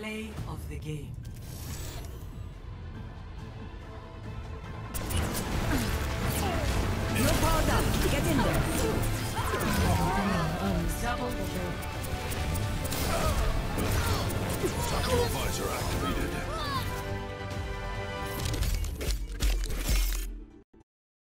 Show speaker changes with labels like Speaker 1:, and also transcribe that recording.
Speaker 1: Play of the game.
Speaker 2: No power down. Get in there.
Speaker 1: Double kill.
Speaker 3: Taco visor activated.